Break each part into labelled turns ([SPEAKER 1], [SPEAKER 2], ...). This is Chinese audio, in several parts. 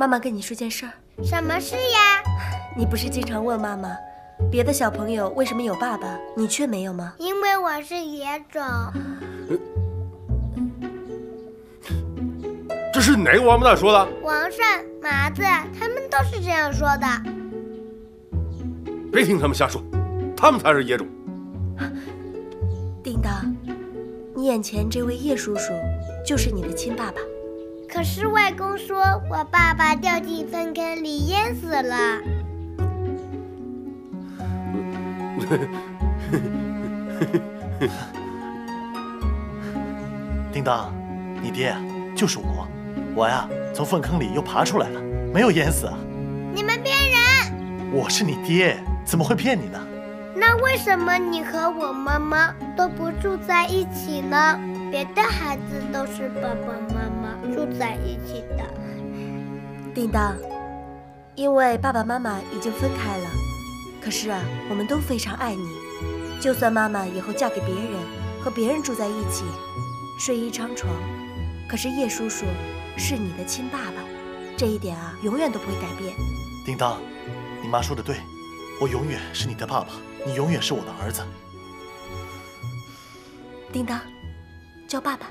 [SPEAKER 1] 妈妈跟你说件事儿。
[SPEAKER 2] 什么事呀？
[SPEAKER 1] 你不是经常问妈妈，别的小朋友为什么有爸爸，你却没有吗？
[SPEAKER 2] 因为我是野种。
[SPEAKER 3] 这是哪个王八蛋说的？
[SPEAKER 2] 王善、麻子他们都是这样说的。
[SPEAKER 3] 别听他们瞎说，他们才是野种。
[SPEAKER 1] 叮当，你眼前这位叶叔叔就是你的亲爸爸。
[SPEAKER 2] 可是外公说我爸爸掉进粪坑里淹死了。
[SPEAKER 4] 叮当，你爹就是我，我呀从粪坑里又爬出来了，没有淹死啊。
[SPEAKER 2] 你们骗人！
[SPEAKER 4] 我是你爹，怎么会骗你呢？
[SPEAKER 2] 那为什么你和我妈妈都不住在一起呢？别的孩子都是爸爸妈妈住在一起的。
[SPEAKER 1] 叮当，因为爸爸妈妈已经分开了，可是啊，我们都非常爱你。就算妈妈以后嫁给别人，和别人住在一起，睡一张床，可是叶叔叔是你的亲爸爸，这一点啊，永远都不会改变。
[SPEAKER 4] 叮当，你妈说的对，我永远是你的爸爸，你永远是我的儿子。
[SPEAKER 1] 叮当，叫爸爸。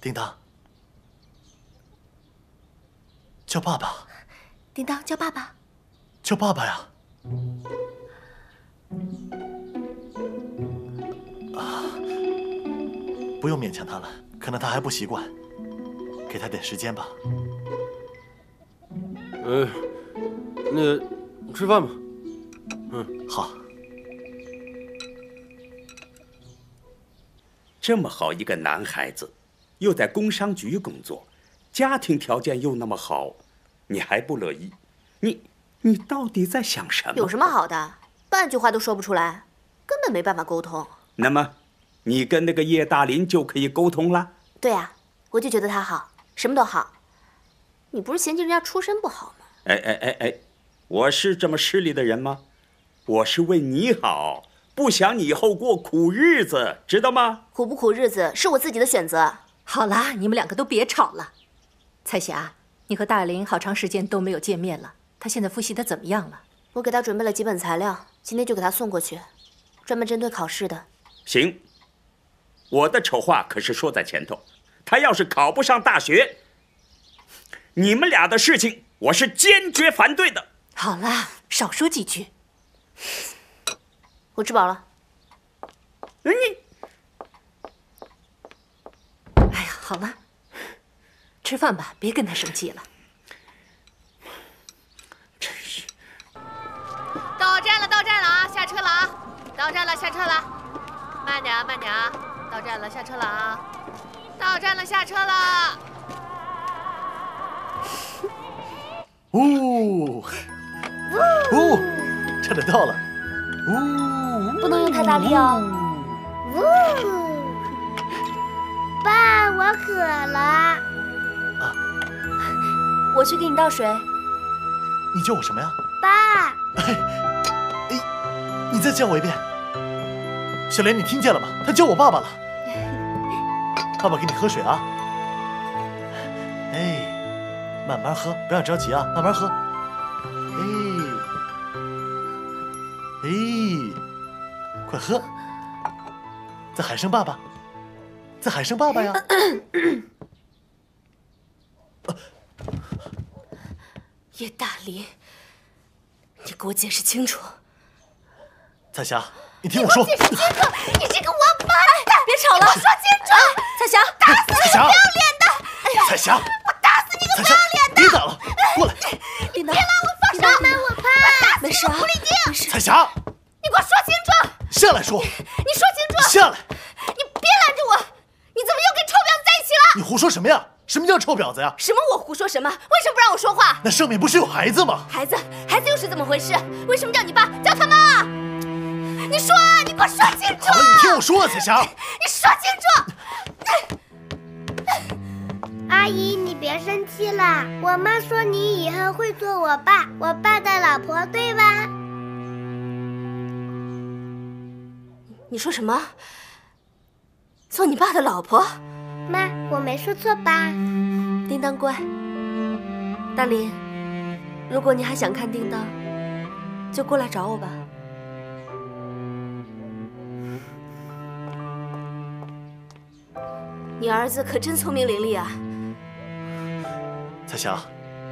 [SPEAKER 4] 叮当，叫爸爸。
[SPEAKER 1] 叮当，叫爸爸。
[SPEAKER 4] 叫爸爸呀。啊，不用勉强他了，可能他还不习惯，给他点时间吧。
[SPEAKER 3] 呃，那吃饭吧。
[SPEAKER 4] 嗯，好。
[SPEAKER 5] 这么好一个男孩子，又在工商局工作，家庭条件又那么好，你还不乐意？你你到底在想什么？
[SPEAKER 6] 有什么好的？半句话都说不出来，根本没办法沟通。
[SPEAKER 5] 那么，你跟那个叶大林就可以沟通了？
[SPEAKER 6] 对呀，我就觉得他好，什么都好。你不是嫌弃人家出身不好吗？
[SPEAKER 5] 哎哎哎哎，我是这么势利的人吗？我是为你好，不想你以后过苦日子，知道吗？
[SPEAKER 6] 苦不苦日子是我自己的选择。
[SPEAKER 7] 好啦，你们两个都别吵了。彩霞，你和大林好长时间都没有见面了，他现在复习的怎么样了？
[SPEAKER 6] 我给他准备了几本材料，今天就给他送过去，专门针对考试的。
[SPEAKER 5] 行，我的丑话可是说在前头，他要是考不上大学，你们俩的事情我是坚决反对的。
[SPEAKER 7] 好啦，少说几句。
[SPEAKER 6] 我吃饱了。
[SPEAKER 5] 你，
[SPEAKER 7] 哎呀，好了，吃饭吧，别跟他生气了。
[SPEAKER 5] 真是。
[SPEAKER 8] 到站了，到站了啊！下车了啊！到站了，下车了。慢点啊，慢点啊！到站了，下车了啊！到站了，下车了。
[SPEAKER 4] 呜呜，差点到了。呜，
[SPEAKER 1] 不能用太大力哦。
[SPEAKER 2] 呜，爸，我渴了。
[SPEAKER 4] 啊，
[SPEAKER 1] 我去给你倒水。
[SPEAKER 4] 你叫我什么呀？
[SPEAKER 2] 爸。
[SPEAKER 4] 哎，哎，你再叫我一遍。小莲，你听见了吗？他叫我爸爸了。爸爸给你喝水啊。哎，慢慢喝，不要着急啊，慢慢喝。哎，哎，快喝。再喊声爸爸，再喊声爸爸呀。
[SPEAKER 7] 叶大林，你给我解释清楚。
[SPEAKER 4] 彩霞，你听我说。
[SPEAKER 2] 解释清楚，你这个王八蛋！
[SPEAKER 7] 别吵了，
[SPEAKER 2] 说清楚。
[SPEAKER 7] 彩霞，
[SPEAKER 2] 打死你个不要脸的！
[SPEAKER 4] 彩霞，
[SPEAKER 2] 我打死你个不要脸的！
[SPEAKER 4] 别打了，过来。
[SPEAKER 7] 别
[SPEAKER 2] 别拉我放手，妈，我怕。
[SPEAKER 7] 没事啊，
[SPEAKER 2] 狐狸精。
[SPEAKER 4] 彩霞，
[SPEAKER 2] 你给我说清楚。
[SPEAKER 4] 下来说。
[SPEAKER 2] 你说清楚。
[SPEAKER 4] 下来。
[SPEAKER 2] 你别拦着我！你怎么又跟臭婊子在一起了？
[SPEAKER 4] 你胡说什么呀？什么叫臭婊子呀？
[SPEAKER 6] 什么我胡说什么？为什么不让我说话？
[SPEAKER 4] 那上面不是有孩子吗？
[SPEAKER 6] 孩子，孩子又是怎么回事？为什么叫你爸，叫他妈？你说啊！你给我说清楚！
[SPEAKER 4] 好了，你听我说啊，彩霞。
[SPEAKER 2] 你说清楚！阿姨，你别生气了。我妈说你以后会做我爸，我爸的老婆，对吧？
[SPEAKER 6] 你说什么？做你爸的老婆？
[SPEAKER 2] 妈，我没说错吧？
[SPEAKER 1] 叮叮当乖。大林，如果你还想看叮当，就过来找我吧。
[SPEAKER 6] 你儿子可真聪明伶俐啊！
[SPEAKER 4] 彩霞，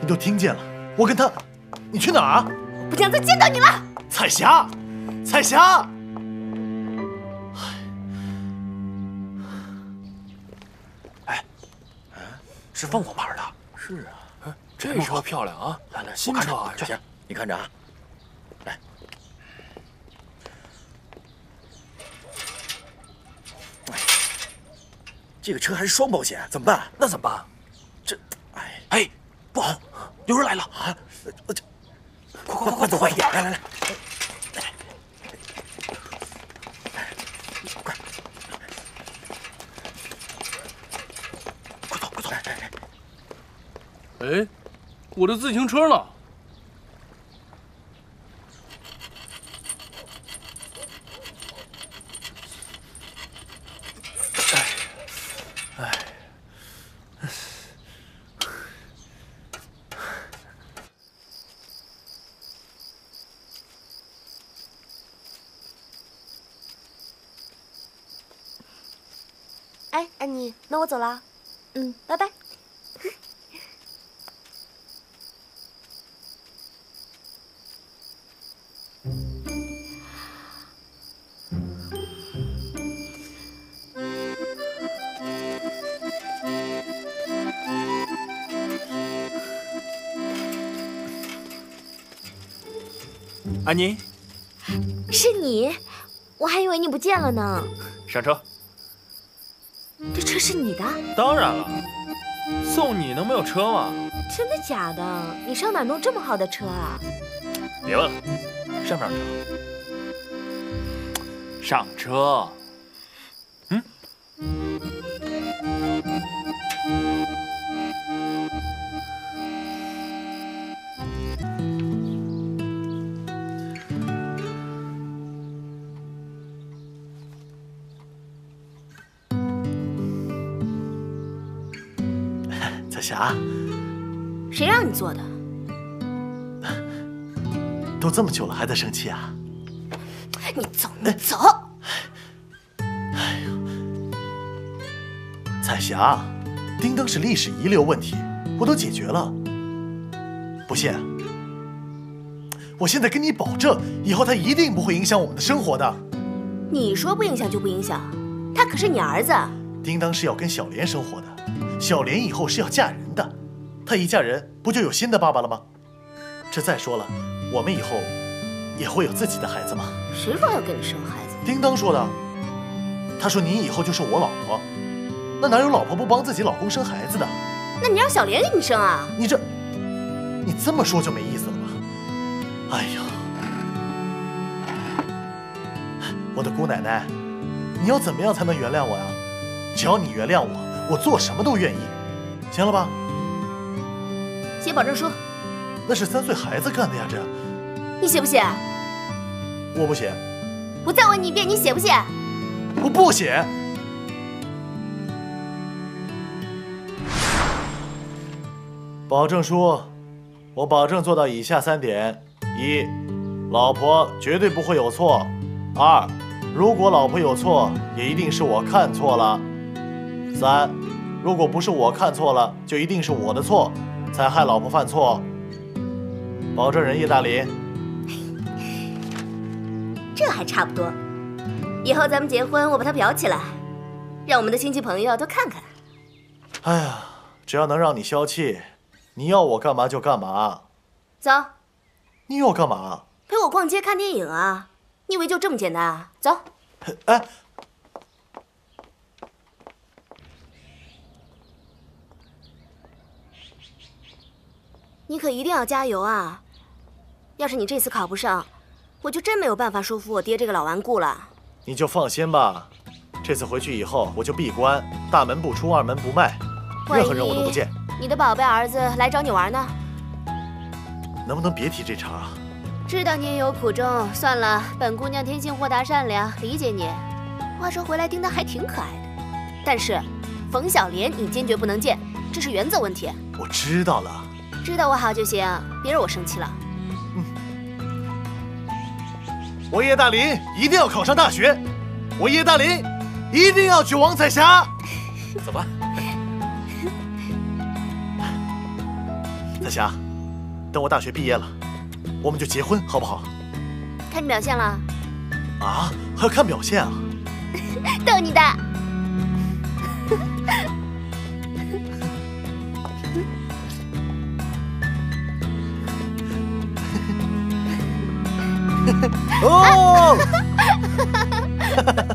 [SPEAKER 4] 你都听见了，我跟他，你去哪儿啊？
[SPEAKER 6] 不想再见到你了。
[SPEAKER 4] 彩霞，彩霞。
[SPEAKER 9] 是凤凰牌的。
[SPEAKER 10] 是啊，这车漂亮啊！
[SPEAKER 9] 来来，
[SPEAKER 10] 新车啊，
[SPEAKER 9] 行，你看着啊。来，这个车还是双保险，怎么办？
[SPEAKER 10] 那怎么办？
[SPEAKER 9] 这，哎
[SPEAKER 10] 哎，不好，有人来了啊！
[SPEAKER 9] 快快快快走快一点！来来来，快，快走快走！
[SPEAKER 10] 哎，我的自行车呢？哎，哎。
[SPEAKER 1] 哎，安妮，那我走了。
[SPEAKER 6] 嗯，
[SPEAKER 1] 拜拜。
[SPEAKER 10] 安妮，
[SPEAKER 6] 是你，我还以为你不见了呢。
[SPEAKER 10] 上车。
[SPEAKER 6] 这车是你的？
[SPEAKER 10] 当然了，送你能没有车吗？
[SPEAKER 6] 真的假的？你上哪弄这么好的车啊？
[SPEAKER 10] 别问了，上不上车？上车。
[SPEAKER 4] 彩霞，
[SPEAKER 6] 谁让你做的？
[SPEAKER 4] 都这么久了还在生气啊？
[SPEAKER 6] 你走，你走！
[SPEAKER 4] 彩霞，叮当是历史遗留问题，我都解决了。不信，我现在跟你保证，以后他一定不会影响我们的生活的。
[SPEAKER 6] 你说不影响就不影响，他可是你儿子。
[SPEAKER 4] 叮当是要跟小莲生活的，小莲以后是要嫁人的，她一嫁人不就有新的爸爸了吗？这再说了，我们以后也会有自己的孩子吗？
[SPEAKER 6] 谁说要给你生孩子？
[SPEAKER 4] 叮当说的。他说你以后就是我老婆，那哪有老婆不帮自己老公生孩子的？
[SPEAKER 6] 那你让小莲给你生啊？
[SPEAKER 4] 你这，你这么说就没意思了吧？哎呀，我的姑奶奶，你要怎么样才能原谅我呀？只要你原谅我，我做什么都愿意，行了吧？
[SPEAKER 6] 写保证书。
[SPEAKER 4] 那是三岁孩子干的呀，这。
[SPEAKER 6] 你写不写？
[SPEAKER 4] 我不写。
[SPEAKER 6] 我再问你一遍，你写不写？
[SPEAKER 4] 我不写。保证书，我保证做到以下三点：一，老婆绝对不会有错；二，如果老婆有错，也一定是我看错了；三，如果不是我看错了，就一定是我的错，才害老婆犯错。保证人叶大林。
[SPEAKER 6] 这还差不多。以后咱们结婚，我把它裱起来，让我们的亲戚朋友都看看。
[SPEAKER 4] 哎呀，只要能让你消气，你要我干嘛就干嘛。
[SPEAKER 6] 走。
[SPEAKER 4] 你要干嘛？
[SPEAKER 6] 陪我逛街看电影啊！你以为就这么简单啊？走。
[SPEAKER 4] 哎。
[SPEAKER 6] 你可一定要加油啊！要是你这次考不上，我就真没有办法说服我爹这个老顽固了。
[SPEAKER 4] 你就放心吧，这次回去以后我就闭关，大门不出，二门不迈，任何人我都不见。
[SPEAKER 6] 你的宝贝儿子来找你玩呢，
[SPEAKER 4] 能不能别提这茬啊？
[SPEAKER 6] 知道你也有苦衷，算了，本姑娘天性豁达善良，理解你。话说回来，叮当还挺可爱的，但是冯小莲你坚决不能见。这是原则问题。
[SPEAKER 4] 我知道了。
[SPEAKER 6] 知道我好就行，别惹我生气了。
[SPEAKER 4] 嗯我叶大林一定要考上大学，我叶大林一定要娶王彩霞。
[SPEAKER 9] 走吧。
[SPEAKER 4] 彩霞，等我大学毕业了，我们就结婚，好不好？
[SPEAKER 6] 看你表现了。
[SPEAKER 4] 啊，还要看表现啊？
[SPEAKER 2] 逗你的。
[SPEAKER 4] 哦。